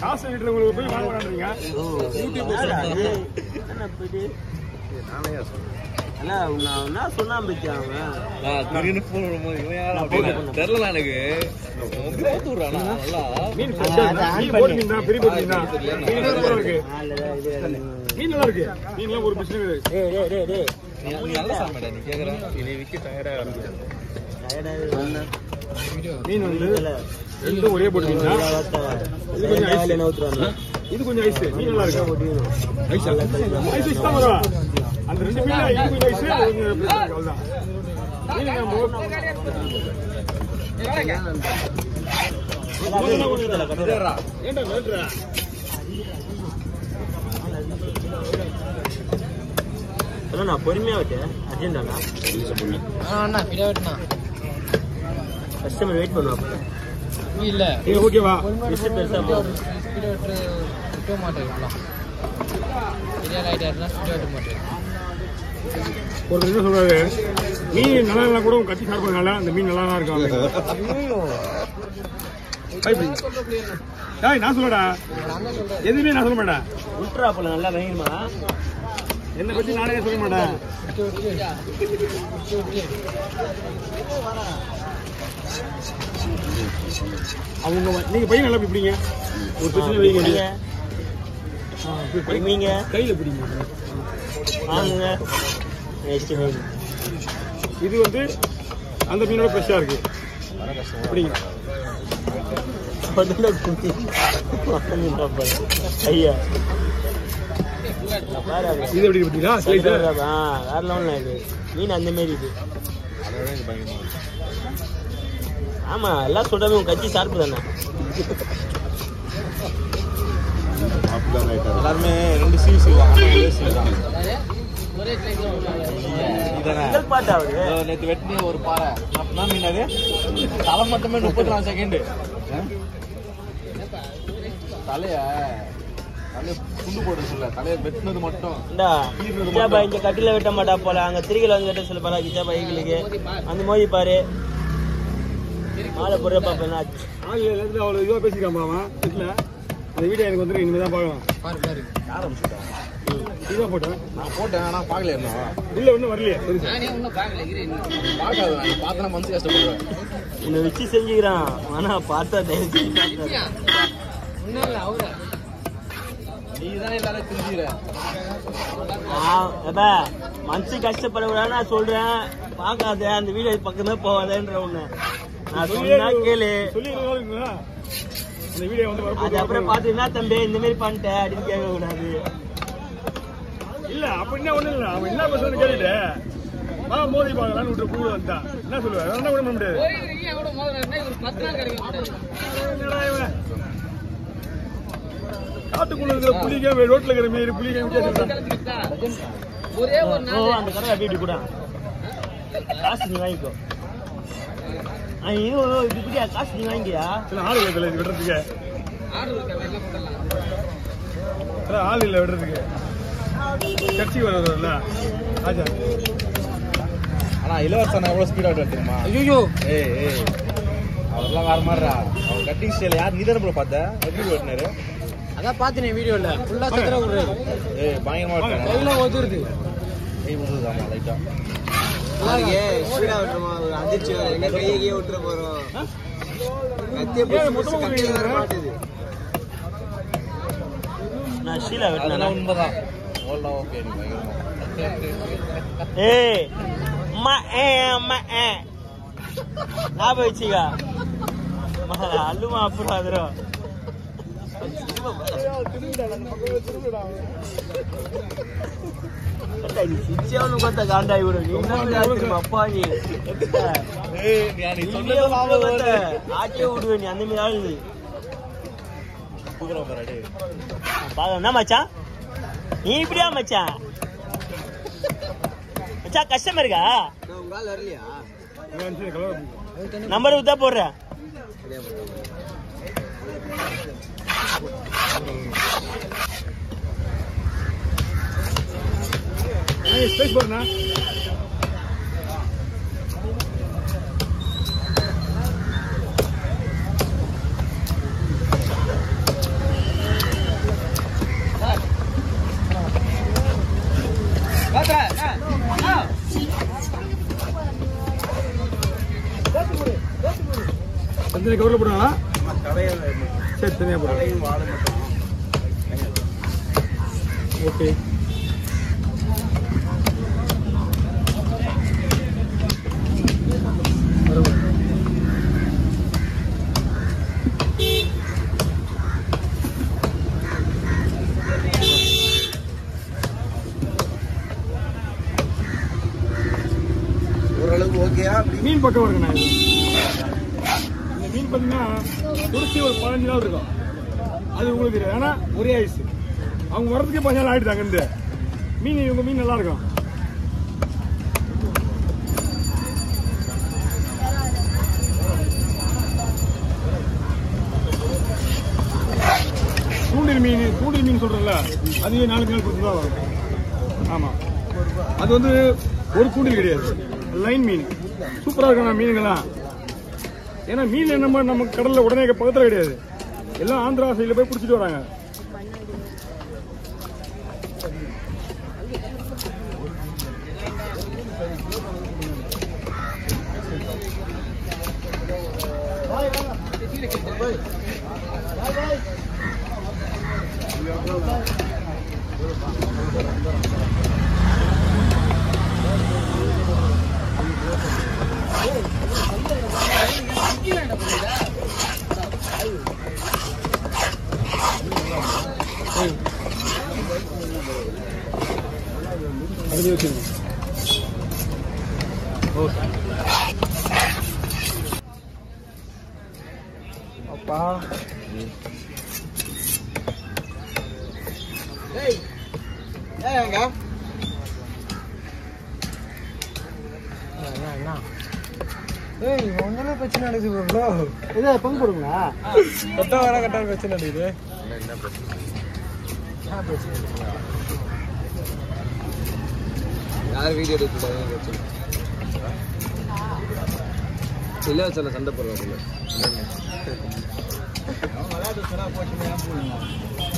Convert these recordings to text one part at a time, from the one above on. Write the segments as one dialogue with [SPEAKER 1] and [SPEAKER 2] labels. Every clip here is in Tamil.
[SPEAKER 1] காசு வீட்டுறவங்களுக்கு போய் வாங்க
[SPEAKER 2] சொன்னா அவன்
[SPEAKER 3] தெரியல எனக்கு
[SPEAKER 1] மீன் மீன் இருக்கு நல்லா இருக்கு மீன்லாம் ஒரு பிரச்சனை கிடையாது
[SPEAKER 2] டேய்
[SPEAKER 3] நீ
[SPEAKER 1] மீன் வந்து ரெண்டும் ஒரே போட்டு இது கொஞ்சம் ஐஸ் இது கொஞ்சம் ஐஸ் மீன் நல்லா இருக்கு ஐஸா ஐஸ் ஐஸ் தான் வரும் அந்த ரெண்டு மீன் இது கொஞ்சம் ஐஸ் அவ்வளவுதான் மீன் நம்ம ஏன்டா வேட்டுற
[SPEAKER 2] பொறுமையா விட்டேன் அர்ஜென்டானா
[SPEAKER 4] அண்ணா கிட்ட வெட்டினா
[SPEAKER 2] கஸ்டமர் வெயிட் பண்ணுவாங்க
[SPEAKER 4] இல்ல.
[SPEAKER 1] இது ஓகேவா
[SPEAKER 2] லிஸ்ட் பெருசா
[SPEAKER 4] ஸ்பீட் வெட்டு விட்ட மாட்டேங்குது சரியா ரைட் ஆயிருந்தா ஸ்பீட் வெட்ட மாட்டேங்குது
[SPEAKER 1] ஒரு என்ன சொல்றாரு. மீன் நல்லா இல்லைனா கூட கத்தி சாப்பிடுறதுனால அந்த மீன் நல்லா தான். டேய் நான் சொல்லடா. எதுவுமே நான் சொல்ல மாட்டேன்.
[SPEAKER 2] உள்ட்ரா போல நல்லா வேணுமா
[SPEAKER 1] என்னை பத்தி நானே சொல்ல மாட்டேன். அவங்க வ- நீங்க பையன் நல்லா பிடிங்க. ஒரு பிரச்சனை வைங்க
[SPEAKER 2] நீங்க
[SPEAKER 1] கையில பிடிங்க.
[SPEAKER 2] வேணும்
[SPEAKER 1] இது வந்து அந்த மீனோட ஃப்ரெஷ்ஷா இருக்கு. பிடிங்க.
[SPEAKER 2] ஐயா.
[SPEAKER 1] இது எப்படி ஸ்லைஸ்
[SPEAKER 2] வேற லெவல்ல இது. மீன் அந்த மாதிரி இது. ஆமா எல்லாம் சொல்றாங்க உன் கட்சி சார்பு தானே?
[SPEAKER 3] எல்லாருமே ரெண்டு சீ நேத்து வெட்டினி ஒரு பாறை அப்படின்னா மீன் அது? தலை மட்டுமே முப்பத்தி நாலு செகண்ட் தலைய
[SPEAKER 2] இங்க கட்டில வெட்ட மாட்டா போல அங்க திரிகள் வந்து வெட்ட சொல்ல பாரு ஈகளுக்கு அந்த மோதி பாரு. மாலை போடுற பாப்பா என்ன ஆச்சு?
[SPEAKER 1] ஆங்கில இருந்து அவ்வளவு இதுவா பேசிக்காம அவன் வீட்டுல அந்த வீடியோ எனக்கு வந்து இனிமே தான் பார்க்கலாம்
[SPEAKER 4] பாரு பாரு.
[SPEAKER 3] ஆரம்பிச்சுட்டேன்
[SPEAKER 1] இதுதான் போட்டேன்.
[SPEAKER 3] நான் போட்டேன் ஆனா பார்க்கல
[SPEAKER 1] உள்ள ஒன்றும் வரலையே.
[SPEAKER 4] ஒன்றும் பார்க்கல
[SPEAKER 3] பார்க்காத நான் பார்த்தனா மனசு கஷ்டப்படுவேன்.
[SPEAKER 2] உன்னை வச்சு செஞ்சுக்கிறான். ஆனா பார்த்தா தயவு.
[SPEAKER 4] ஒன்றும் இல்லை அவரு.
[SPEAKER 3] நீ தானே எல்லாரும் தெரிஞ்சுக்கிற
[SPEAKER 2] ஆ, எப்பா, மனசு கஷ்டப்படக்கூடாது நான் சொல்றேன். பார்க்காத அந்த வீடியோ பக்கமே போகாதன்ற ஒண்ணு நான் சொன்னா கேளு.
[SPEAKER 1] அந்த வீடியோ வந்து
[SPEAKER 2] அது அப்புறம் பார்த்து என்ன தம்பி இந்த மாதிரி பண்ணிட்ட? அப்படின்னு கேட்க கூடாது
[SPEAKER 1] இல்ல அப்படின்னா ஒண்ணும் இல்ல. அவன் என்ன பேசுறது கேட்டுட்டு வா மோதி பார்க்கலாம்னு விட்டு கூட வந்தான் என்ன சொல்லுவேன் வேற என்ன கூட பண்ண முடியாது? காட்டுக்குள்ள இருக்கிற புலிங்க ரோட்ல இருக்கிற மாரி புலிங்க வித்தியாசம்
[SPEAKER 4] ஒரே ஒரு
[SPEAKER 2] ஓ அந்த கடை அப்படிட்டு கூட. காசு நீ வாங்கிக்கோ. ஐயோ இப்படி இப்படியா காசு நீ வாங்கிக்கியா
[SPEAKER 1] சில ஆள் இல்லை இது விடுறதுக்கு. சில ஆள் இல்லை விடுறதுக்கு. கட்சி வர்றதுல ராஜா.
[SPEAKER 3] ஆனா இளவரசன் எவ்வளவு ஸ்பீடா ஓட்டு தெரியுமா?
[SPEAKER 4] ஐயோ
[SPEAKER 3] ஏய் ஏய். அவர்லாம் வேற மாதிரிடா அவர் கட்டிங் ஸ்டைல் யார்? நீ தானே ப்ரோ பார்த்த? எப்படி ஓட்டினாரு?
[SPEAKER 4] அதான் பார்த்தேன் வீடியோல. ஃபுல்லா சத்திர விடுறாரு
[SPEAKER 3] ஏய் பயங்கரமா ஓட்டினாரு.
[SPEAKER 4] கையில ஒதுருது
[SPEAKER 3] கை விடுறது ஆமா லைட்டா
[SPEAKER 2] அதிர்ச்சி எங்க கையை கையை விட்டுற போறோம்?
[SPEAKER 1] ஏய், மொத்தமா கொடுக்குறீங்க.
[SPEAKER 2] நான் ஷீலா வெட்டினா
[SPEAKER 3] உண்மைதான். ஓகே
[SPEAKER 2] ஏய் அம்மா ஏ அம்மா ஏ. ஞாபகம் வச்சுக்கா. அல்லுமா அப்புறம் அதுரும் மச்சான் நீ இப்படியா மச்சான்? மச்சான் கஷ்டமா இருக்கா?
[SPEAKER 1] இவன் சரி, கலவரம்.
[SPEAKER 2] Hey, space button,
[SPEAKER 1] huh? Chandrika ஊரில் போடுவாங்களா கவரில் போடுறாங்களா சரி தனியாக போடுறாங்க ஓகே
[SPEAKER 5] ஓரளவுக்கு ஓகேயா
[SPEAKER 1] மீன் பக்கம் இருக்குண்ணா இது இந்த மீன் பார்த்தீங்கன்னா குறிச்சி ஒரு பதினஞ்சு நாள் இருக்கும். அது உங்களுக்கு தெரியாது. ஏன்னா ஒரே ஐஸ் அவங்க வரதுக்கே பதினஞ்சு நாள் ஆயிடுது அங்கேருந்து மீன் இவங்க மீன் நல்லா இருக்கும். தூண்டில் மீன் தூண்டில் மீன் சொல்றேன்ல அதுவே நாலு நாள் கொடுத்து தான் வரும். ஆமா. அது வந்து ஒரு தூண்டில் கிடையாது. லைன் மீன். சூப்பரா இருக்கும் மீனுங்கெல்லாம் ஏன்னா மீன் என்னமோ நம்ம கடல்ல உடனே பக்கத்துல கிடையாது. எல்லாம் ஆந்திரா சைடில் போய் பிடிச்சிட்டு வராங்க. ஓகே.
[SPEAKER 5] அப்பா
[SPEAKER 4] ஏய் ஒன்றுமே பிரச்சனை நடக்குது ப்ரோ
[SPEAKER 3] இதை பங்கு போடுங்களா?
[SPEAKER 4] கட்டா வர கட்டா பிரச்சனை? நடக்குது
[SPEAKER 5] யார் வீடியோ எடுக்கூடாது இல்ல வச்சல சண்டை போடுவாங்க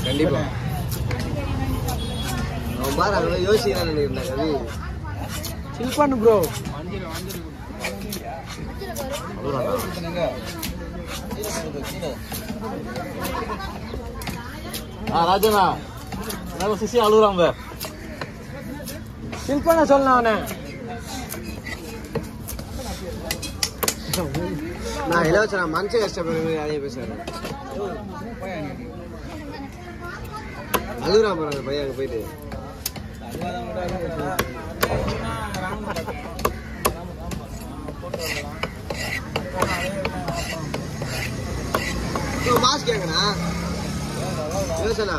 [SPEAKER 5] கண்டிப்பா. அவன் பாரு அவன் யோசிக்கிறான் நினைக்கிறேன் கவி
[SPEAKER 4] சில் பண்ணு ப்ரோ
[SPEAKER 3] ராஜனா. நம்ம சிசி அழுகுறாங்க
[SPEAKER 4] சில் பண்ண சொல்லலாம் அவனை.
[SPEAKER 5] நான் இலவச மனுஷ கஷ்டப்படுற அதே பேசுறேன் அழுகுறான் பாருங்க பையன் அங்க போயிட்டு. மாஸ்க் கேங்கண்ணா யோசனா